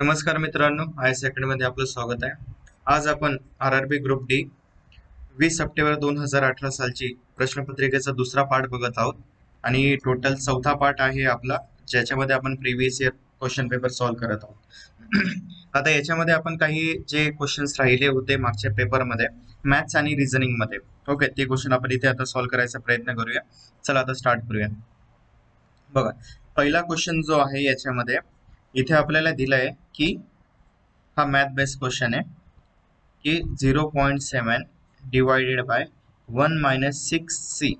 नमस्कार मित्रांनो आय सेकंडमध्ये आपलं स्वागत आहे. आज आपण R R B group D वीस सप्टेंबर दोन हजार अठरा सालची प्रश्नपत्रिकेचा दुसरा पार्ट बघत आहोत. आणि टोटल चौथा पार्ट आहे आपला ज्याच्यामध्ये आपण previous year question paper solve करत आहोत. आता याच्यामध्ये आपण काही जे क्वेश्चन्स राहिले होते मागच्या पेपरमध्ये मॅथ्स आणि रिझनिंगमध्ये ओके ते क्वेश्चन आपण इथे आता सॉल्व्ह करायचा प्रयत्न करूया. चला आता स्टार्ट करूया. बघा पहिला क्वेश्चन जो आहे याच्यामध्ये इथे आपल्याला दिलंय की हा मॅथ बेस्ड क्वेश्चन आहे की zero point seven divided by one minus six C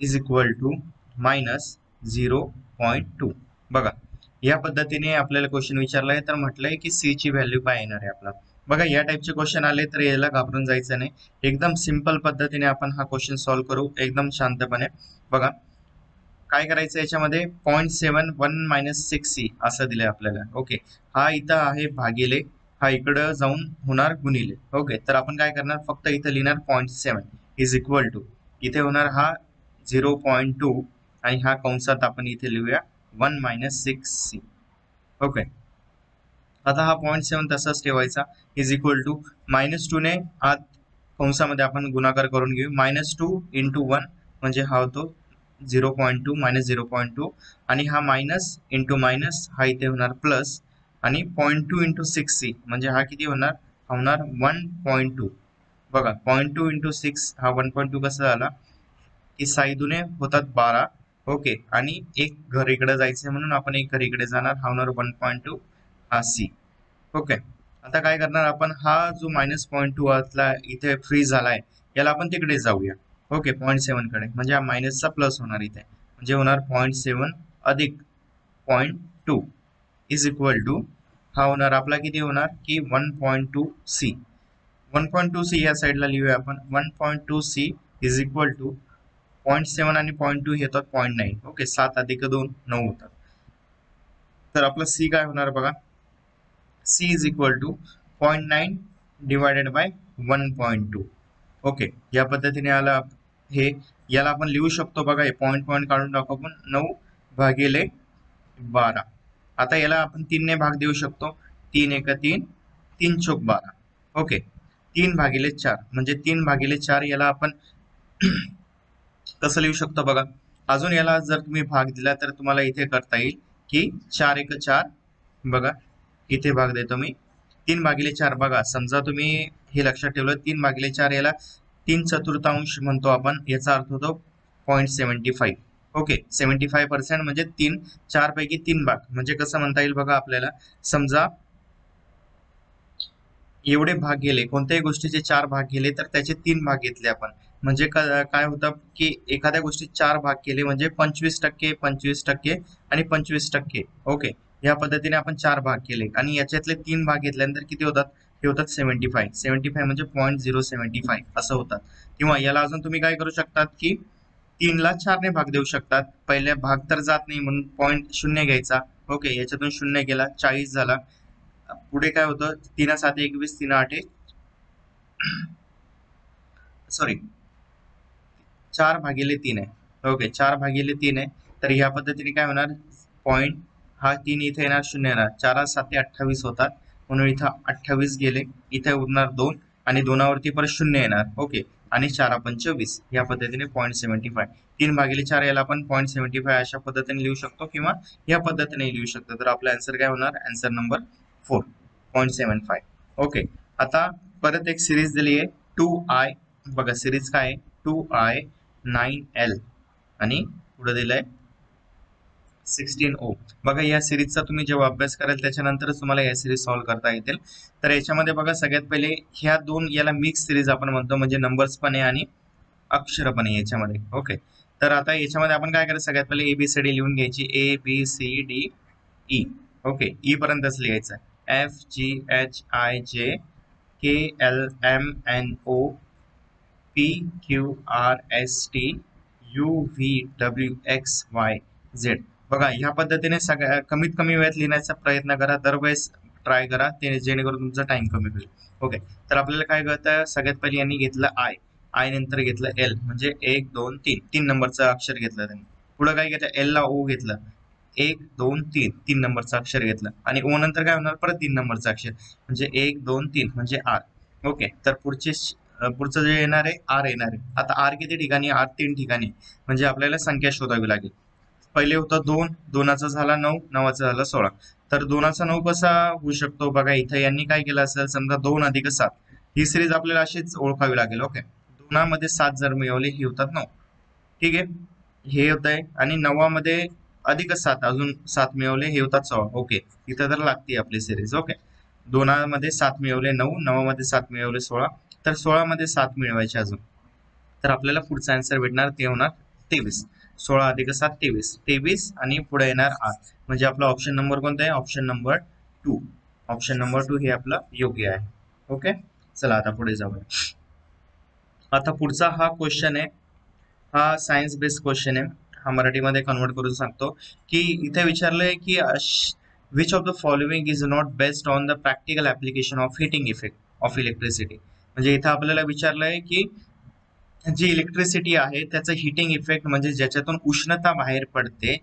is equal to minus zero point two बघा या पद्धतीने आपल्याला क्वेश्चन विचारला आहे तर म्हटलंय की सी ची व्हॅल्यू काय येणार आहे आपला. बघा या टाईपचे क्वेश्चन आले तर याला घाबरून जायचं नाही. एकदम सिंपल पद्धतीने आपण हा क्वेश्चन सॉल्व्ह करू एकदम शांतपणे. बघा काय करायचं याच्यामध्ये? Point seven one minus six C असं दिलंय आपल्याला. ओके हा इथं आहे भागिले. हा इकडं जाऊन होणार गुणिले. ओके तर आपण काय करणार? फक्त इथं लिहिणार point seven is equal to इथे होणार हा झिरो पॉईंट टू आणि हा कंसात आपण इथे लिहूया one minus six C okay आता हा पॉईंट सेवन तसाच ठेवायचा. Is equal to minus two ने आत कंसामध्ये आपण गुणाकार करून घेऊ. मायनस टू इंटू वन म्हणजे हा होतो zero point two minus zero point two आणि हा मायनस इंटू मायनस हा इथे होणार प्लस आणि point two into six C म्हणजे हा किती होणार? हा होणार वन पॉईंट टू बघा पॉईंट टू इंटू सिक्स हा वन पॉईंट टू कसा झाला? की साईदुने होतात बारा. ओके आणि एक घर इकडे जायचं म्हणून आपण एक घर इकडे जाणार. हा होणार वन पॉईंट टू हा सी ओके आता काय करणार आपण? हा जो मायनस पॉईंट टू असला इथे फ्री झालाय याला आपण तिकडे जाऊया. ओके पॉईंट सेवन कडे. म्हणजे हा मायनसचा प्लस होणार इथे. म्हणजे होणार सेवन अधिक point two is equal to हा होणार आपला किती की one point two C one point two C या साईडला लिहूया आपण. One point two C is equal to point seven आणि पॉईंट टू येतात पॉईंट नाईन ओके, सात अधिक दोन, नऊ होतात. तर आपलं सी काय होणार बघा? C is equal to point nine divided by one point two okay, या पद्धतीने आला हे याला आपण लिहू शकतो बघा हे पॉईंट पॉईंट काढून टाकू आपण. नऊ भागिले बारा. आता याला आपण तीनने भाग देऊ शकतो. तीन एक तीन तीन चोक बारा. ओके तीन भागिले चार. म्हणजे तीन भागिले चार याला आपण कसं लिहू शकतो बघा? अजून याला जर तुम्ही भाग दिला तर तुम्हाला इथे करता येईल की चार एक चार. बघा इथे भाग देतो मी. तीन भागिले चार बघा. समजा तुम्ही हे लक्षात ठेवलं तीन भागिले चार याला तीन चतुर्थांश म्हणतो आपण याचा अर्थ होतो point seventy five okay seventy five percent म्हणजे तीन चार पैकी तीन भाग. म्हणजे कसं म्हणता येईल बघा आपल्याला? समजा एवढे भाग गेले कोणत्याही गोष्टीचे चार भाग गेले तर त्याचे तीन भाग घेतले आपण. म्हणजे काय होतं की एखाद्या गोष्टी चार भाग केले म्हणजे पंचवीस टक्के पंचवीस टक्के आणि पंचवीस टक्के. ओके या पद्धतीने आपण चार भाग केले. आणि याच्यातले तीन भाग घेतल्यानंतर किती होतात? हे होतात सेव्हन्टी फाय सेव्हन्टी फाय म्हणजे पॉईंट झिरो सेव्हन्टी फाय असं होतात. किंवा याला अजून तुम्ही काय करू शकतात की तीनला चारने भाग देऊ शकतात. पहिल्या भाग तर जात नाही म्हणून पॉईंट शून्य घ्यायचा. ओके याच्यातून शून्य गेला चाळीस झाला. पुढे काय होतं? तीन सात एकवीस तीन आठ एक. सॉरी चार भागिले तीन आहे. ओके चार भागिले तीन आहे. तर ह्या पद्धतीने काय होणार? पॉईंट हा तीन इथे येणार शून्य येणार. चार सात अठ्ठावीस होतात. म्हणून इथं अठ्ठावीस गेले इथे उरणार दोन आणि दोनावरती परत शून्य येणार. ओके. आणि चार पंचवीस या पद्धतीने पॉईंट सेव्हन्टी फाय तीन भागिले चार याला आपण पॉईंट सेव्हन्टी फाय अशा पद्धतीने लिहू शकतो किंवा या पद्धतीने लिहू शकतो. तर आपला आन्सर काय होणार? Answer number four point seven five okay. आता परत एक सिरीज दिली आहे टू आय बघा सिरीज काय आहे? टू आय नाईन एल आणि पुढे दिलंय सिक्स्टीन ओ. बघा या सिरीजचा तुम्ही जेव्हा अभ्यास कराल त्याच्यानंतरच तुम्हाला या सिरीज सॉल्व्ह करता येतील. तर याच्यामध्ये बघा सगळ्यात पहिले ह्या दोन याला मिक्स सिरीज आपण म्हणतो म्हणजे नंबर्स पण आहे आणि अक्षर पण आहे याच्यामध्ये. ओके तर आता याच्यामध्ये आपण काय करायचं? सगळ्यात पहिले ए बी सी डी लिहून घ्यायची. A B C D E okay E पर्यंतच लिहायचं. F G H I J K L M N O P Q R S T U V W X Y Z बघा ह्या पद्धतीने सगळ्या कमीत कमी वेळात लिहिण्याचा प्रयत्न करा. दरवेळेस ट्राय करा ते जेणेकरून तुमचा टाइम कमी होईल. ओके तर आपल्याला काय कळतं? सगळ्यात पहिले यांनी घेतलं आय आय नंतर घेतलं एल म्हणजे एक दोन तीन. तीन नंबरचं अक्षर घेतलं त्यांनी. पुढे काय घेतलं? एल ला ओ घेतलं. एक दोन तीन. तीन नंबरचं अक्षर घेतलं. आणि ओ नंतर काय होणार? परत तीन नंबरचं अक्षर. म्हणजे एक दोन तीन. म्हणजे आर ओके तर पुढचे पुढचं जे येणार आहे आर येणार आहे. आता आर किती ठिकाणी? आर तीन ठिकाणी. म्हणजे आपल्याला संख्या शोधावी लागेल. पहिले होतं दोन दोनाचा झाला नऊ नवाचा झाला सोळा. तर दोनाचा नऊ कसा होऊ शकतो? बघा इथं यांनी काय केलं असेल? समजा दोन अधिक सात. ही सिरीज आपल्याला अशीच ओळखावी लागेल ओके? दोनामध्ये सात जर मिळवले हे होतात नऊ. ठीक आहे? हे होत आहे आणि नवामध्ये अधिक सात अजून सात मिळवले हे होतात सोळा. ओके. इथं तर लागते आपली सिरीज ओके? दोनामध्ये सात मिळवले नऊ. नवामध्ये सात मिळवले सोळा. तर सोळामध्ये सात मिळवायचे अजून. तर आपल्याला पुढचा आन्सर भेटणार ते होणार तेवीस. सोळा अधिक सात तेवीस. तेवीस आणि पुढे येणार आठ. म्हणजे आपला ऑप्शन नंबर कोणता आहे? Option number two option number two हे आपलं योग्य आहे. ओके चला आता पुढे जाऊया. आता पुढचा हा क्वेश्चन आहे. हा सायन्स बेस्ड क्वेश्चन आहे. हा मराठीमध्ये कन्वर्ट करून सांगतो की इथे विचारलंय की which of the following is not based on the practical application of heating effect of electricity म्हणजे इथं आपल्याला विचारलंय की जी इलेक्ट्रिसिटी आहे त्याचं हिटिंग इफेक्ट म्हणजे ज्याच्यातून उष्णता बाहेर पडते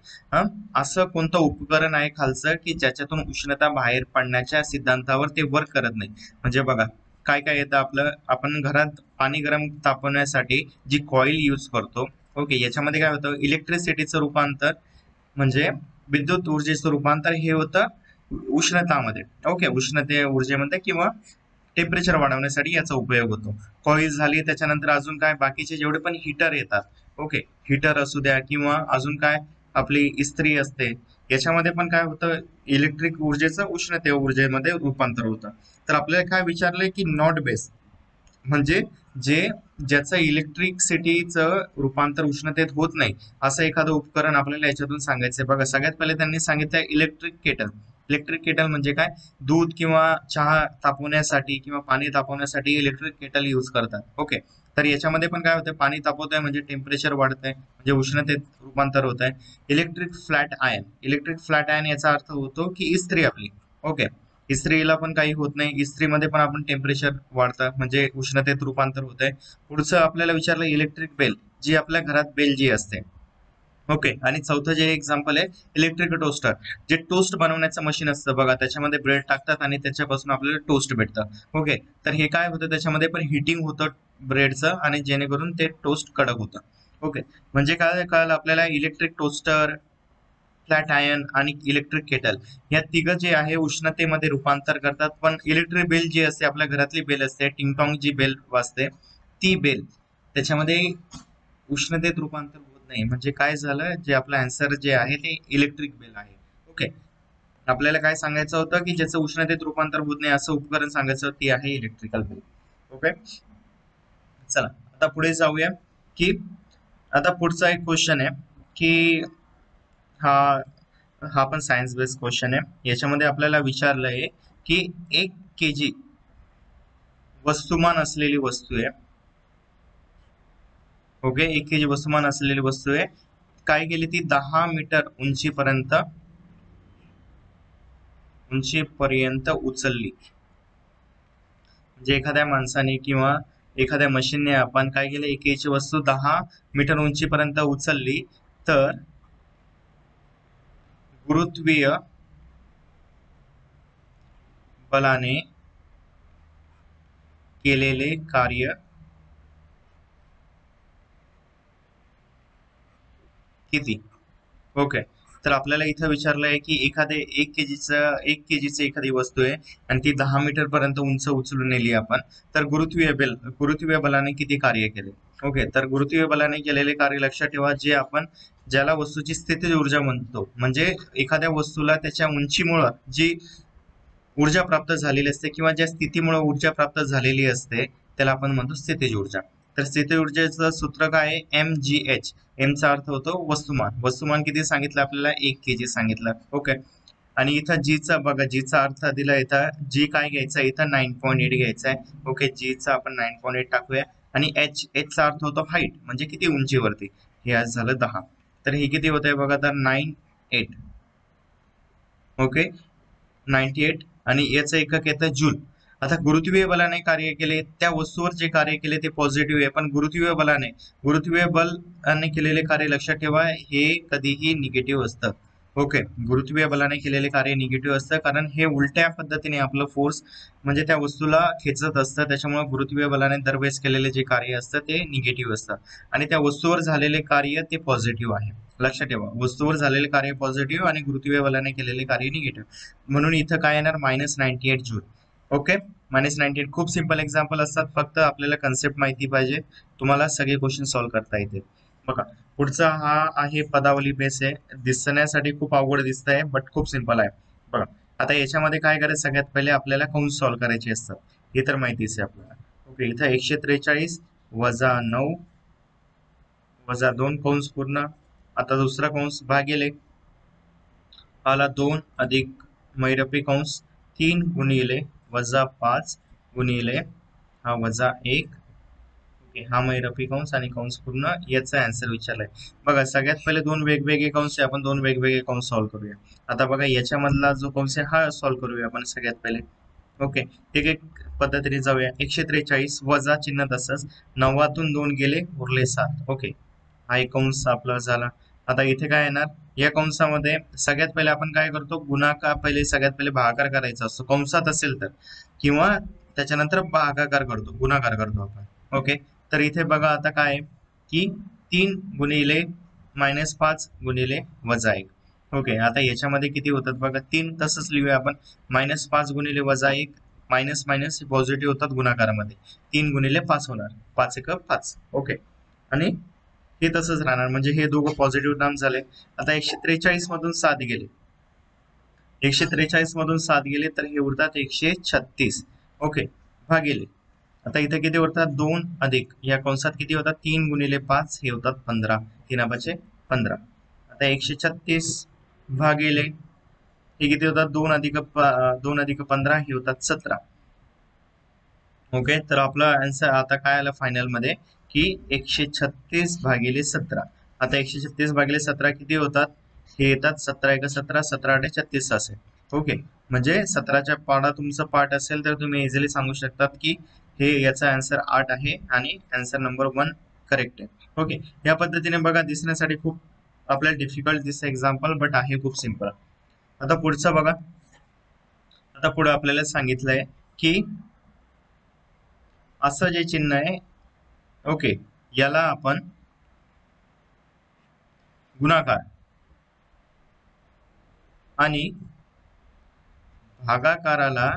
असं कोणतं उपकरण आहे खालचं की ज्याच्यातून उष्णता बाहेर पडण्याच्या सिद्धांतावर ते वर्क करत नाही? म्हणजे बघा काय काय येतं आपलं? आपण घरात पाणी गरम तापवण्यासाठी जी कॉईल यूज करतो ओके याच्यामध्ये काय होतं? इलेक्ट्रिसिटीचं रूपांतर म्हणजे विद्युत ऊर्जेचं रूपांतर हे होतं उष्णतामध्ये ओके उष्णते ऊर्जेमध्ये किंवा टेम्परेचर वाढवण्यासाठी याचा उपयोग होतो. कॉईल झाली त्याच्यानंतर अजून काय? बाकीचे जेवढे पण हिटर येतात. ओके हिटर असू द्या किंवा अजून काय? आपली इस्त्री असते. याच्यामध्ये पण काय होतं? इलेक्ट्रिक ऊर्जेचं उष्णते ऊर्जेमध्ये रूपांतर होतं. तर आपल्याला काय विचारलंय की नॉट बेस म्हणजे जे ज्याचं इलेक्ट्रिसिटीचं रूपांतर उष्णतेत होत नाही असं एखादं उपकरण आपल्याला याच्यातून सांगायचंय. बघा सगळ्यात पहिले त्यांनी सांगितलं इलेक्ट्रिक केटल इलेक्ट्रिक केटल म्हणजे काय? दूध किंवा चहा तापवण्यासाठी किंवा पाणी तापवण्यासाठी इलेक्ट्रिक केटल यूज करतात. ओके तर याच्यामध्ये पण काय होतं पाणी तापवत आहे म्हणजे टेम्परेचर वाढत आहे म्हणजे उष्णतेत रूपांतर होत आहे electric flat iron electric flat iron याचा अर्थ होतो की इस्त्री आपली. ओके इस्त्रीला पण काही होत नाही. इस्त्रीमध्ये पण आपण टेम्परेचर वाढतं म्हणजे उष्णतेत रूपांतर होत आहे पुढचं आपल्याला विचारलं इलेक्ट्रिक बेल जी आपल्या घरात बेल जी असते. ओके आणि चौथं जे एक्झाम्पल आहे इलेक्ट्रिक टोस्टर जे टोस्ट बनवण्याचं मशीन असतं बघा त्याच्यामध्ये ब्रेड टाकतात आणि त्याच्यापासून आपल्याला टोस्ट भेटतं. ओके तर हे काय होतं त्याच्यामध्ये? पण हिटिंग होतं ब्रेडचं आणि जेणेकरून ते टोस्ट कडक होतं. ओके म्हणजे काय कळलं आपल्याला इलेक्ट्रिक टोस्टर फ्लॅट आयन आणि इलेक्ट्रिक केटल या तिघं जे आहे उष्णतेमध्ये रूपांतर करतात. पण इलेक्ट्रिक बेल जी असते आपल्या घरातली बेल असते टिंगटॉंग जी बेल वाजते ती बेल त्याच्यामध्ये उष्णतेत रूपांतर नाही. म्हणजे काय झालं? जे आपलं आन्सर जे आहे ते इलेक्ट्रिक बिल आहे. ओके आपल्याला काय सांगायचं होतं की ज्याचं उष्णतेत रूपांतर होत नाही असं उपकरण सांगायचं ते आहे इलेक्ट्रिकल बिल ओके चला आता पुढे जाऊया की आता पुढचा एक क्वेश्चन आहे की हा हा पण सायन्स बेस्ड क्वेश्चन आहे. याच्यामध्ये आपल्याला विचारलं आहे की एक के जी वस्तुमान असलेली वस्तू आहे ओके एक के जी वस्तुमान असलेली वस्तू आहे. काय केली ती? दहा मीटर उंचीपर्यंत उंचीपर्यंत उचलली. म्हणजे एखाद्या माणसाने किंवा एखाद्या मशीनने आपण काय केलं? एक ची वस्तू दहा मीटर उंचीपर्यंत उचलली तर गुरुत्वीय बलाने केलेले कार्य किती? ओके. तर आपल्याला इथं विचारलं आहे की एखादे एक केजीचं एक केजीची एखादी वस्तू आहे आणि ती दहा मीटर पर्यंत उंच उचलून नेली आपण तर गुरुत्वीय बल गुरुत्वीय बलाने किती कार्य केले? ओके. तर गुरुत्वीय बलाने केलेले कार्य लक्षात ठेवा जे आपण ज्याला वस्तूची स्थितीज ऊर्जा म्हणतो म्हणजे एखाद्या वस्तूला त्याच्या उंचीमुळं जी ऊर्जा प्राप्त झालेली असते किंवा ज्या स्थितीमुळे ऊर्जा प्राप्त झालेली असते त्याला आपण म्हणतो स्थितीज ऊर्जा. तर स्थिती ऊर्जेचं सूत्र काय आहे? एम जी एच एमचा अर्थ होतो वस्तुमान. वस्तुमान किती सांगितलं आपल्याला? एक के जी सांगितलं. ओके आणि इथं जीचा बघा जीचा अर्थ दिला इथं. जी काय घ्यायचा इथं नाईन पॉईंट एट घ्यायचा आहे. ओके जीचा आपण नाईन पॉईंट एट टाकूया. आणि एच एचचा अर्थ होतो हाईट म्हणजे किती उंचीवरती? हे आज झालं दहा. तर हे किती होत आहे बघा तर nine eight okay ninety eight आणि याचं एकक येतं जूल आता गुरुत्वीय बलाने कार्य केले त्या वस्तूवर जे कार्य केले ते पॉझिटिव्ह आहे. पण गुरुत्वीय बलाने गुरुत्वीय बलाने केलेले कार्य लक्षात ठेवा हे कधीही निगेटिव्ह असतं. ओके गुरुत्वीय बलाने केलेले कार्य निगेटिव्ह असतं कारण हे उलट्या पद्धतीने आपलं फोर्स म्हणजे त्या वस्तूला खेचत असतं. त्याच्यामुळे गुरुत्वीय बलाने दरवेळेस केलेले जे कार्य असतं ते निगेटिव्ह असतं. आणि त्या वस्तूवर झालेले कार्य ते पॉझिटिव्ह आहे. लक्षात ठेवा. वस्तूवर झालेले कार्य पॉझिटिव्ह आणि गुरुत्वीय बलाने केलेले कार्य निगेटिव्ह म्हणून इथं काय येणार? Minus ninety eight joule okay minus ninety eight खूप सिंपल एक्झाम्पल असतात. फक्त आपल्याला कन्सेप्ट माहिती पाहिजे. तुम्हाला सगळे क्वेश्चन सॉल्व्ह करता येते. बघा पुढचा हा आहे पदावली बेस आहे. दिसण्यासाठी खूप अवघड दिसत आहे बट खूप सिंपल आहे. बघा आता याच्यामध्ये काय करायचं? सगळ्यात पहिले आपल्याला कंस सॉल्व्ह करायचे असतात. हे तर माहितीच आहे आपल्याला. ओके इथं एकशे त्रेचाळीस वजा नऊ वजा दोन कंस पूर्ण. आता दुसरा कंस भागेले. आला दोन अधिक मैरपी कंस तीन गुणिले वजा पाच गुणिले हा वजा एक. ओके हा मैरपी कंस आणि कंस पूर्ण याचा आन्सर विचारलाय. बघा सगळ्यात पहिले दोन वेगवेगळे कंस आहे आपण दोन वेगवेगळे कंस सॉल्व्ह करूया. आता बघा याच्यामधला जो कंस आहे हा सॉल्व्ह करूया आपण सगळ्यात पहिले. ओके एक एक पद्धतीने जाऊया. एकशे त्रेचाळीस वजा चिन्ह तसंच नव्वातून दोन गेले उरले सात. ओके हा एक कंस आपला झाला. आता इथे काय येणार? या कंसामध्ये सगळ्यात पहिले आपण काय करतो? गुणाकार पहिले सगळ्यात पहिले भागाकार करायचा असतो. कंसात असेल तर. किंवा त्याच्यानंतर भागाकार करतो. गुणाकार करतो आपण. ओके? तर इथे बघा आता काय की तीन गुणिले मायनस पाच गुणिले वजा एक. ओके? आता याच्यामध्ये किती होतात बघा? तीन तसंच लिहूया आपण. मायनस पाच गुणिले वजा एक मायनस मायनस पॉझिटिव्ह होतात गुणाकारामध्ये. तीन गुणिले पाच होणार. पाच एक पाच. ओके? आणि हे तसंच राहणार. म्हणजे हे दोघं पॉझिटिव्ह टर्म झाले. आता एकशे त्रेचाळीस मधून सात गेले. एकशे त्रेचाळीस मधून सात गेले तर हे उरतात एकशे छत्तीस. ओके भागिले. आता इथे किती उरतात? दोन अधिक. या कंसात किती होतात? तीन गुणिले पाच हे होतात पंधरा. तीन पाचे पंधरा. आता एकशे छत्तीस भागिले. हे किती होतात? दोन अधिक दोन अधिक पंधरा हे होतात सतरा. ओके तर आपला आन्सर आता काय आलं फायनलमध्ये? की एकशे छत्तीस भागिले सतरा. आता एकशे छत्तीस भागिले सतरा किती होतात? हे येतात सतरा एक सतरा सतरा आठ छत्तीस असेल. ओके म्हणजे सतराच्या पाडा तुमचा पाठ असेल तर तुम्ही इझिली सांगू शकतात की हे याचा आन्सर आठ आहे आणि आन्सर नंबर वन करेक्ट आहे. ओके या पद्धतीने बघा दिसण्यासाठी खूप आपल्याला डिफिकल्ट दिसतं एक्झाम्पल बट आहे खूप सिंपल आता पुढचं बघा. आता पुढे आपल्याला सांगितलंय की असं जे चिन्ह आहे ओके याला आपण गुणाकार आणि भागाकाराला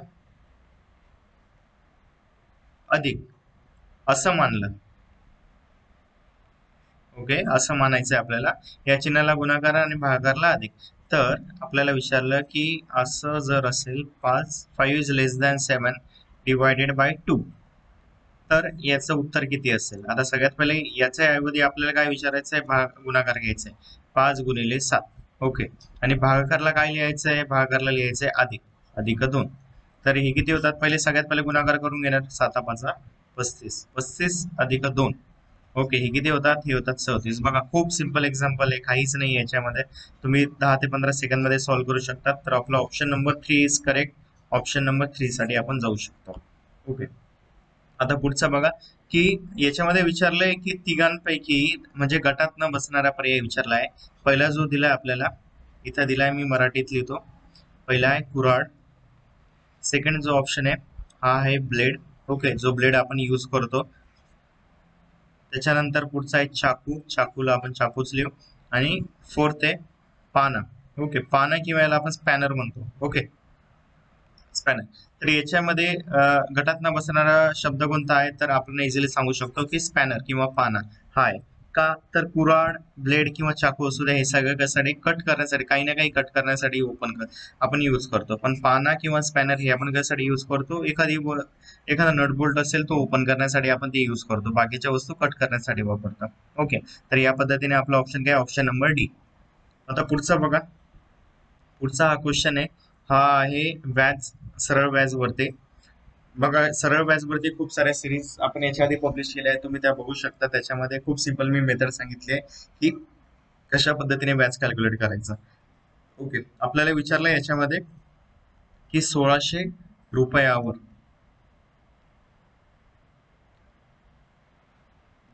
अधिक असं मानलं. ओके असं मानायचंय आपल्याला. या चिन्हाला गुणाकार आणि भागाकारला अधिक. तर आपल्याला विचारलं की असं जर असेल पाच five is less than seven divided by two तर याचं उत्तर किती असेल? आता सगळ्यात पहिले याच्या ऐवजी आपल्याला काय विचारायचं आहे भाग गुणाकार घ्यायचा आहे पाच गुणिले सात. ओके. आणि भागाकारला काय लिहायचं आहे भागाकारला लिहायचं आहे अधिक. अधिक दोन. तर हे किती होतात? पहिले सगळ्यात पहिले गुणाकार करून घेणार. साता पाचा पस्तीस. पस्तीस अधिक दोन. ओके. हे किती होतात? हे होतात चौतीस. बघा खूप सिंपल एक्झाम्पल आहे. काहीच नाही याच्यामध्ये. तुम्ही दहा ते पंधरा सेकंडमध्ये सॉल्व्ह करू शकता तर आपला option number three is correct. Option number three साठी आपण जाऊ शकतो. ओके. आता पुढचा बघा की याच्यामध्ये विचारलंय की तिघांपैकी म्हणजे गटात न बसणारा पर्याय विचारला आहे. पहिला जो दिलाय आपल्याला इथं दिलाय मी मराठीत लिहितो. पहिला आहे कुराड सेकंड जो ऑप्शन आहे हा आहे ब्लेड. ओके जो ब्लेड आपण यूज करतो. त्याच्यानंतर पुढचा आहे चाकू. चाकूला आपण चाकूच लिहू. आणि फोर्थ आहे पाना. ओके पाना किंवा याला आपण स्पॅनर म्हणतो. ओके स्पॅनर तर याच्यामध्ये गटात न बसणारा शब्द कोणता आहे? तर आपण इझिली सांगू शकतो की स्पॅनर किंवा पाना. हा आहे का? तर कुराड ब्लेड किंवा चाकू असू द्या हे सगळं कशासाठी? कट करण्यासाठी. काही ना काही कट करण्यासाठी ओपन कर. आपण यूज करतो. पण पाना किंवा स्पॅनर हे आपण कशासाठी यूज करतो? एखादी एखादा नट बोल्ट असेल तो ओपन करण्यासाठी आपण ते यूज करतो. बाकीच्या वस्तू कट करण्यासाठी वापरतो. ओके तर या पद्धतीने आपला ऑप्शन काय? ऑप्शन नंबर डी आता पुढचा बघा. पुढचा हा क्वेश्चन आहे. हा आहे व्याज सरळ व्याज वरती बघा सरळ व्याजवरती खूप साऱ्या सिरीज आपण याच्या आधी पब्लिश केल्या आहेत. तुम्ही त्या बघू शकता. त्याच्यामध्ये खूप सिंपल मी मेथड सांगितले की कशा पद्धतीने व्याज कॅल्क्युलेट करायचं. ओके आपल्याला विचारलं याच्यामध्ये की सोळाशे रुपयावर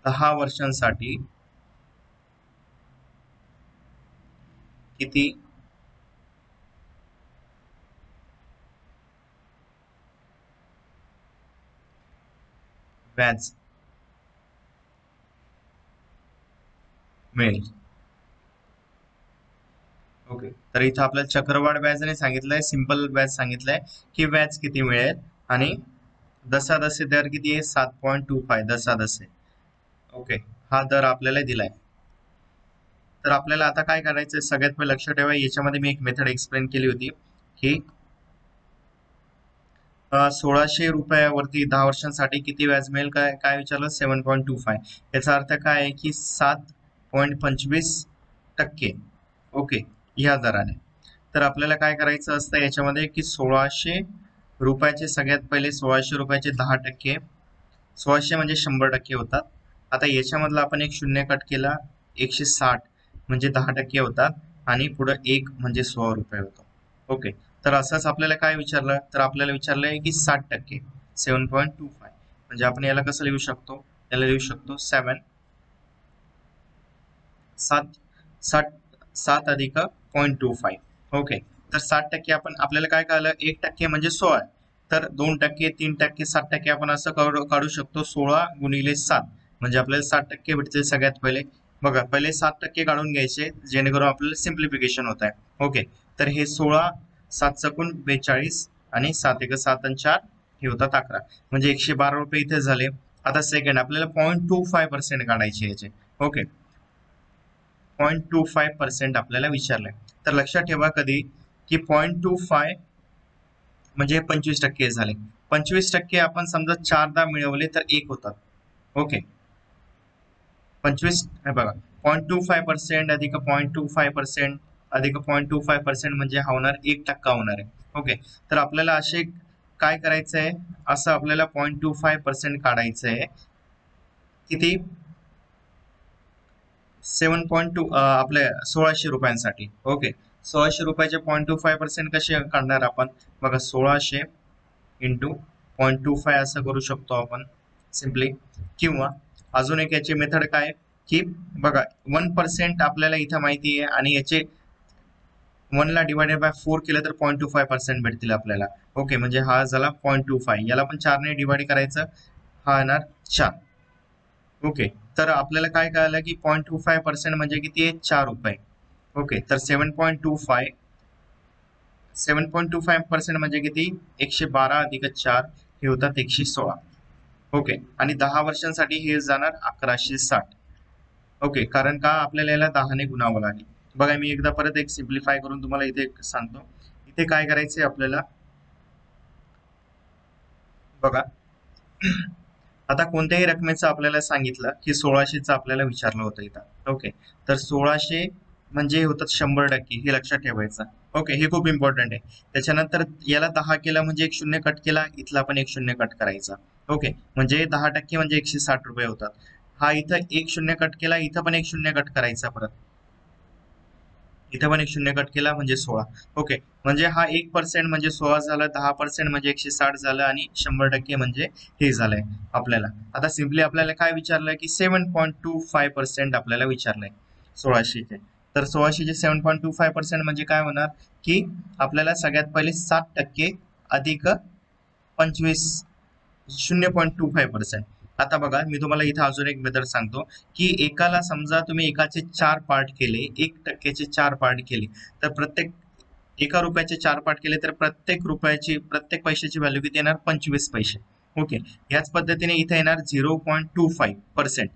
दहा वर्षांसाठी किती व्याज मिळेल ओके तर इथं आपल्याला चक्रवाढ व्याजाने सांगितलंय सिंपल व्याज सांगितलंय की व्याज किती मिळेल आणि दसा दसे दर किती आहे? सात पॉईंट टू फाय दसा दसे ओके हा दर आपल्याला दिलाय. तर आपल्याला आता काय करायचं सगळ्यात पहिले लक्षात ठेवा. याच्यामध्ये मी एक मेथड एक्सप्लेन केली होती की सोळाशे रुपयावरती दहा वर्षांसाठी किती व्याज मिळेल? काय काय विचारलं? सेवन पॉईंट टू फाय याचा अर्थ काय आहे की सात पॉईंट पंचवीस टक्के. ओके ह्या दराने. तर आपल्याला काय करायचं असतं याच्यामध्ये की सोळाशे रुपयाचे सगळ्यात पहिले सोळाशे रुपयाचे दहा टक्के सोळाशे म्हणजे शंभर टक्के होतात. आता याच्यामधला आपण एक शून्य कट केला एकशे साठ म्हणजे दहा टक्के होतात आणि पुढं एक म्हणजे सोळा रुपये होतो. ओके तर असंच आपल्याला काय विचारलं? तर आपल्याला विचारलं आहे की साठ टक्के सेवन पॉईंट टू फाय म्हणजे आपण याला कसं लिहू शकतो? याला लिहू शकतो सेवन सात सात सात अधिक पॉईंट टू फाईव्ह ओके तर साठ टक्के आपण आपल्याला काय कळलं? एक टक्के म्हणजे सोळा. तर दोन टक्के तीन टक्के सात टक्के आपण असं काढू काढू शकतो सोळा गुणिले सात. म्हणजे आपल्याला साठ टक्के भेटतील सगळ्यात पहिले. बघा पहिले सात टक्के काढून घ्यायचे जेणेकरून आपल्याला सिम्प्लिफिकेशन होत आहे. ओके तर हे सोळा सात चकून बेचाळीस आणि सात एक सात आणि चार हे होतात अकरा. म्हणजे एकशे बारा रुपये इथे झाले. आता सेकंड आपल्याला पॉईंट टू फाय पर्सेंट काढायचे याचे. Okay point two five percent आपल्याला विचारलंय. तर लक्षात ठेवा कधी की पॉईंट टू फाय म्हणजे पंचवीस टक्के झाले. पंचवीस टक्के आपण समजा चारदा मिळवले तर एक होतात. ओके पंचवीस हे बघा. पॉईंट टू फाय पर्सेंट अधिक पॉईंट टू फाय पर्सेंट अधिक पॉईंट टू फाय पर्सेंट म्हणजे हा होणार एक टक्का होणार आहे. ओके तर आपल्याला असे काय करायचं आहे असं आपल्याला पॉईंट टू फाय पर्सेंट काढायचं आहे किती सेवन पॉईंट टू आपल्या सोळाशे रुपयांसाठी. ओके सोळाशे रुपयाचे पॉईंट टू फाय पर्सेंट कसे काढणार आपण? बघा सोळाशे इंटू पॉईंट टू फाय असं करू शकतो आपण. सिम्पली किंवा अजून एक याची मेथड काय? की बघा वन पर्सेंट आपल्याला इथं माहिती आहे आणि याचे वनला डिवायडेड बाय फोर केलं तर पॉईंट टू फाय पर्सेंट भेटतील आपल्याला. ओके म्हणजे हा झाला पॉईंट टू फाय याला पण चारने डिवाइड करायचं. हा येणार चार. ओके तर आपल्याला काय कळलं की पॉईंट टू फाय पर्सेंट म्हणजे किती आहे? चार रुपये. ओके तर seven point two five seven point two five percent म्हणजे किती? एकशे बारा अधिक चार हे होतात एकशे सोळा. ओके आणि दहा वर्षांसाठी हे जाणार अकराशे साठ. ओके कारण का? आपल्याला याला दहाने गुणावं लागेल. बघा मी एकदा परत एक सिम्प्लिफाय करून तुम्हाला इथे सांगतो. इथे काय करायचंय आपल्याला? बघा. आता कोणत्याही रकमेचं आपल्याला सांगितलं की सोळाशेचं आपल्याला विचारलं होतं इथं. ओके तर सोळाशे म्हणजे होतात शंभर टक्के हे लक्षात ठेवायचं. ओके हे खूप इम्पॉर्टंट आहे. त्याच्यानंतर याला दहा केला म्हणजे एक शून्य कट केला इथला पण एक शून्य कट करायचा. ओके म्हणजे दहा टक्के म्हणजे एकशे साठ रुपये होतात. हा इथं एक शून्य कट केला इथं पण एक शून्य कट करायचा परत. इथे पण एक शून्य कट केला म्हणजे सोळा. ओके म्हणजे हा एक पर्सेंट म्हणजे सोळा झालं दहा पर्सेंट म्हणजे एकशे साठ झालं आणि शंभर टक्के म्हणजे हे झालंय आपल्याला. आता सिम्पली आपल्याला काय विचारलंय की seven point two five percent आपल्याला विचारलंय सोळाशेचे तर सोळाशेचे seven point two five percent म्हणजे काय होणार? की आपल्याला सगळ्यात पहिले सात टक्के अधिक पंचवीस शून्य पॉईंट टू फाय पर्सेंट आता बघा मी तुम्हाला इथं अजून एक मेथड सांगतो की एकाला समजा तुम्ही एकाचे चार पार्ट केले एक टक्क्याचे चार पार्ट केले तर प्रत्येक एका रुपयाचे चार पार्ट केले तर प्रत्येक रुपयाची प्रत्येक पैशाची व्हॅल्यू किती येणार? पंचवीस पैसे. ओके याच पद्धतीने इथे येणार zero point two five percent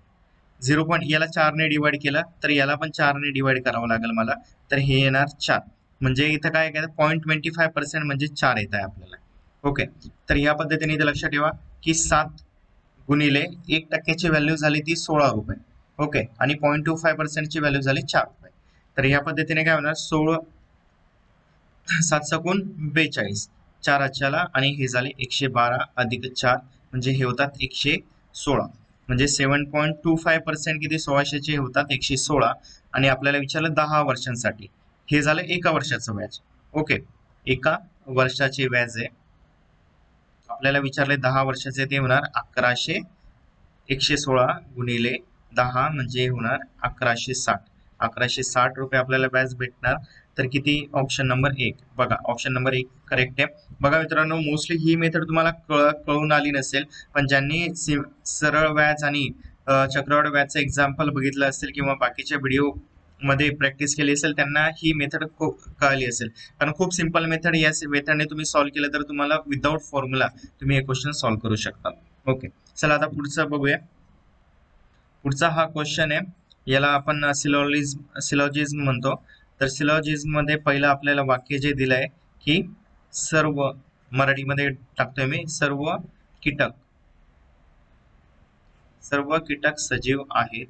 zero point याला चारने डिवाइड केला तर याला पण चारने डिवाइड करावं लागेल मला. तर हे येणार चार. म्हणजे इथं काय काय पॉईंट ट्वेंटी फाय पर्सेंट म्हणजे चार येत आहे आपल्याला. ओके तर या पद्धतीने इथे लक्षात ठेवा की सात गुणिले एक टक्क्याची व्हॅल्यू झाली ती सोळा रुपये. ओके आणि पॉईंट टू फाय पर्सेंटची व्हॅल्यू झाली चार रुपये. तर या पद्धतीने काय होणार? सोळा सात सकून बेचाळीस. चार अचाला आणि हे झाले एकशे बारा अधिक चार म्हणजे हे होतात एकशे सोळा. म्हणजे seven point two five percent किती? सोळाशेचे होतात एकशे सोळा. आणि आपल्याला विचारलं दहा वर्षांसाठी. हे झालं एका वर्षाचं व्याज. ओके एका वर्षाचे व्याज आहे. आपल्याला विचारले दहा वर्षाचे ते होणार अकराशे एकशे सोळा गुणिले दहा म्हणजे होणार अकराशे साठ. अकराशे साठ रुपये आपल्याला व्याज भेटणार. तर किती? ऑप्शन नंबर एक. बघा ऑप्शन नंबर एक करेक्ट आहे. बघा मित्रांनो मोस्टली ही मेथड तुम्हाला कळ कळून आली नसेल पण ज्यांनी सरळ व्याज आणि चक्रवाढ व्याजचं एक्झाम्पल बघितलं असेल किंवा बाकीच्या व्हिडिओ मध्ये प्रॅक्टिस केली असेल त्यांना ही मेथड खूप कळली असेल. कारण खूप सिंपल मेथड या मेथडने तुम्ही सॉल्व्ह केलं तर तुम्हाला विदाऊट फॉर्म्युला तुम्ही हे क्वेश्चन सॉल्व्ह करू शकता. ओके चला आता पुढचं बघूया. पुढचा हा क्वेश्चन आहे. याला आपण सिलॉलिज सिलॉजिझम म्हणतो. तर सिलॉजिझममध्ये पहिलं आपल्याला वाक्य जे दिलं आहे की सर्व मराठीमध्ये टाकतोय मी सर्व कीटक. सर्व कीटक सजीव आहेत.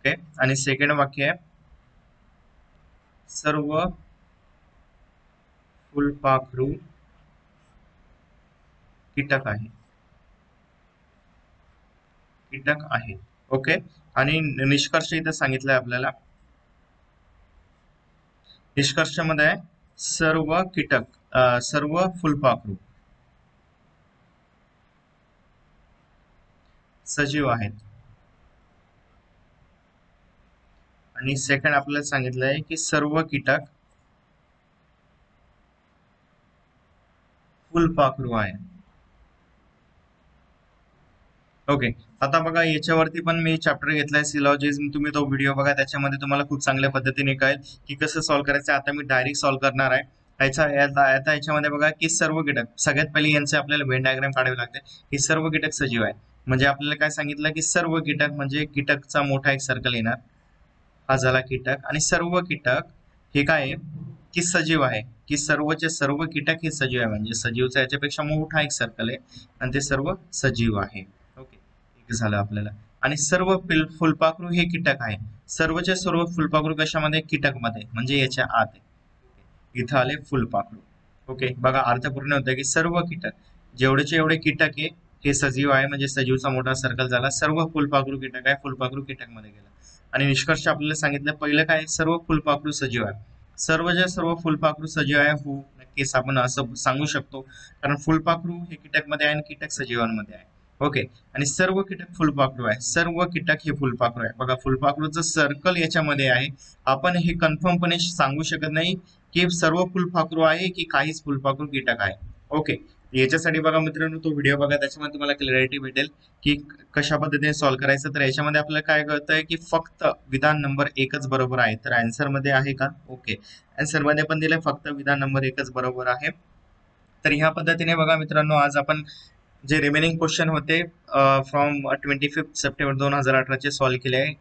ओके आणि सेकंड वाक्य आहे. सर्व फुलपाखरू कीटक आहे. कीटक आहे. ओके आणि निष्कर्ष इथं सांगितलंय आपल्याला. निष्कर्षामध्ये आहे सर्व कीटक सर्व फुलपाखरू सजीव आहेत. आणि सेकंड आपल्याला सांगितलं आहे की सर्व कीटक फुलपाखरू आहे. ओके आता बघा याच्यावरती पण मी चॅप्टर घेतलाय सिलॉजीज तुम्ही तो व्हिडिओ बघा त्याच्यामध्ये तुम्हाला खूप चांगल्या पद्धतीने कळेल की कसं सॉल्व्ह करायचं. आता मी डायरेक्ट सॉल्व्ह करणार आहे. याच्या याचा आता याच्यामध्ये बघा की सर्व कीटक सगळ्यात पहिले यांचे आपल्याला वेन डायग्राम काढावे लागते. की सर्व कीटक सजीव आहे म्हणजे आपल्याला काय सांगितलं की सर्व कीटक म्हणजे कीटकचा मोठा एक सर्कल येणार. हा झाला कीटक आणि सर्व कीटक हे काय आहे? की सजीव आहे. की सर्वचे सर्व कीटक हे सजीव आहे. म्हणजे सजीवचा याच्यापेक्षा मोठा एक सर्कल आहे आणि ते सर्व सजीव आहे. ओके एक झालं आपल्याला. आणि सर्व पिल फुलपाखरू हे कीटक आहे. सर्वचे सर्व फुलपाखरू कशामध्ये? कीटकमध्ये. म्हणजे याच्या आत आहे. इथं आले फुलपाखरू. ओके बघा अर्थपूर्ण होतं की सर्व कीटक. जेवढेचे एवढे कीटक आहे हे सजीव आहे. म्हणजे सजीवचा मोठा सर्कल झाला. सर्व फुलपाखरू कीटक आहे. फुलपाखरू कीटकमध्ये गेला. आणि निष्कर्ष आपल्याला सांगितलं पहिलं काय? सर्व फुलपाखरू सजीव आहे. सर्व जे सर्व फुलपाखरू सजीव आहे हो नक्कीच आपण असं सांगू शकतो. कारण फुलपाखरू हे कीटकमध्ये आहे आणि कीटक सजीवांमध्ये आहे. ओके? आणि सर्व कीटक फुलपाखरू आहे. सर्व कीटक हे फुलपाखरू आहे. बघा फुलपाखरूचं सर्कल याच्यामध्ये आहे. आपण हे कन्फर्मपणे सांगू शकत नाही की सर्व फुलपाखरू आहे की काहीच फुलपाखरू कीटक आहे. ओके? याच्यासाठी बघा मित्रांनो तो व्हिडिओ बघा त्याच्यामध्ये तुम्हाला क्लॅरिटी भेटेल की कशा पद्धतीने सॉल्व्ह करायचं. तर याच्यामध्ये आपल्याला काय कळतंय की फक्त विधान नंबर एकच बरोबर आहे. तर आन्सरमध्ये आहे का? ओके आन्सर पण दिलंय फक्त विधान नंबर एकच बरोबर आहे. तर ह्या पद्धतीने बघा मित्रांनो आज आपण जे रिमेनिंग क्वेश्चन होते फ्रॉम ट्वेंटी फिफ्थ सप्टेंबर दोन हजार अठराचे सॉल्व्ह केले आहे.